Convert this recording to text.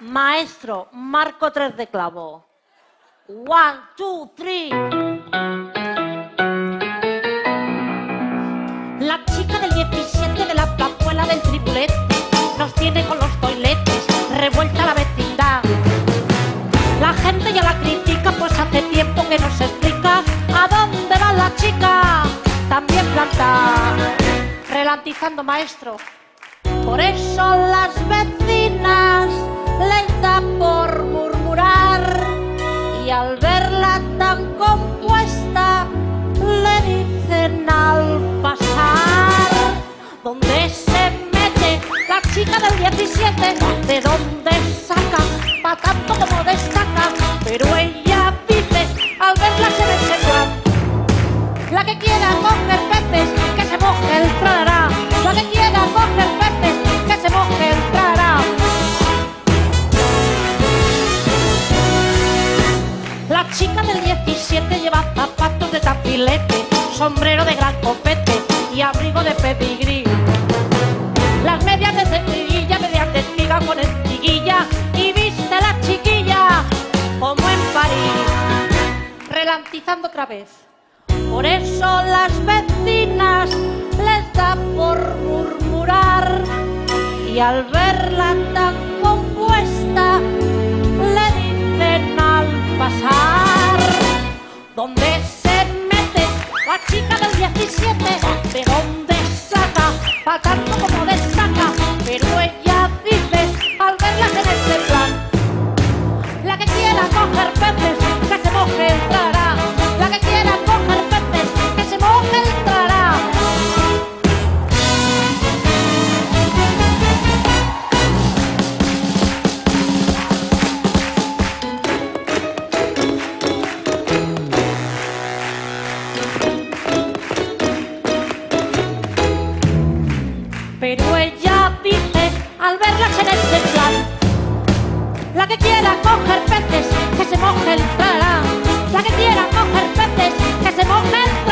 Maestro, marco tres de clavo. One, two, three. La chica del 17 de la plazuela del tripulete nos tiene con los toiletes revuelta la vecindad. La gente ya la critica, pues hace tiempo que no se explica a dónde va la chica. También planta, relantizando maestro. Por eso las vecinas tan compuesta le dicen al pasar ¿Dónde se mete la chica del 17? ¿De dónde saca? Pa' tanto como destaca, pero ella dice al verla se plan. La que quiera coger peces, que se moje el trará. Chica del 17 lleva zapatos de tafilete, sombrero de gran copete y abrigo de pedigrí. Las medias de cepillilla, medias de espiga con estiguilla y viste la chiquilla como en París. Relantizando otra vez. Por eso las vecinas les da por murmurar y al verla tan ¿Dónde se mete la chica del 17? ¿De dónde saca? Pa' Pero ella dice, al verla el plan, la que quiera coger peces, que se moje el. La que quiera coger peces, que se moje el